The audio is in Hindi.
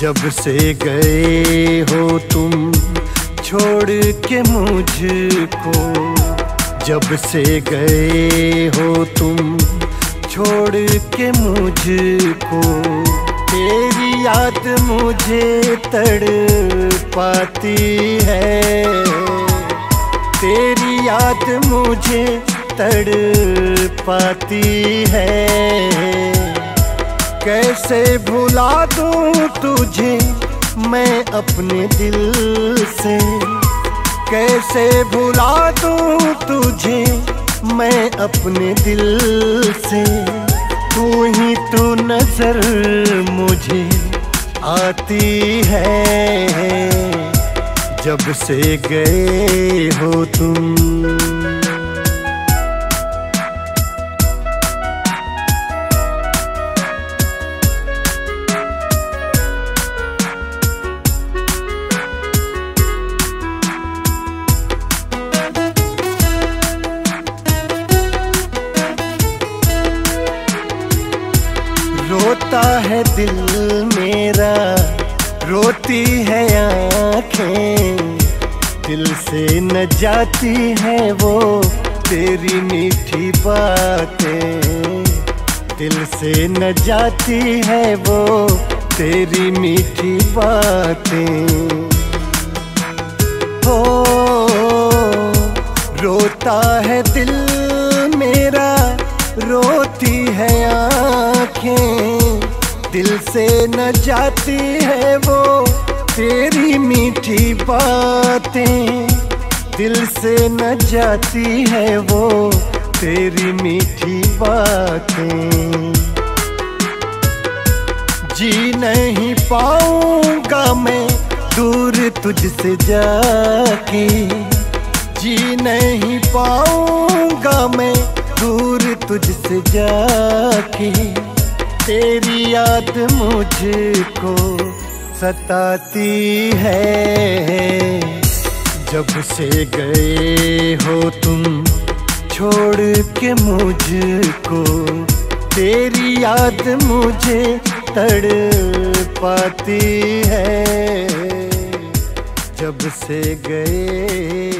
जब से गए हो तुम, छोड़ के मुझको। जब से गए हो तुम, छोड़ के मुझको। तेरी याद मुझे तड़ पाती है। तेरी याद मुझे तड़ पाती है। कैसे भुला दूँ तुझे मैं अपने दिल से? कैसे भुला दूँ तुझे मैं अपने दिल से? तू ही तू नज़र मुझे आती है, जब से गए हो तुम। रोता है दिल मेरा, रोती है आँखें। दिल से न जाती है वो तेरी मीठी बातें। दिल से न जाती है वो तेरी मीठी बातें। हो, रोता है दिल मेरा, रोती दिल से न जाती है वो तेरी मीठी बातें। दिल से न जाती है वो तेरी मीठी बातें। जी नहीं पाऊँगा मैं दूर तुझसे जाके। जी नहीं पाऊँगा मैं दूर तुझसे जाके। तेरी याद मुझको सताती है। जब से गए हो तुम, छोड़ के मुझको, तेरी याद मुझे तड़ पाती है। जब से गए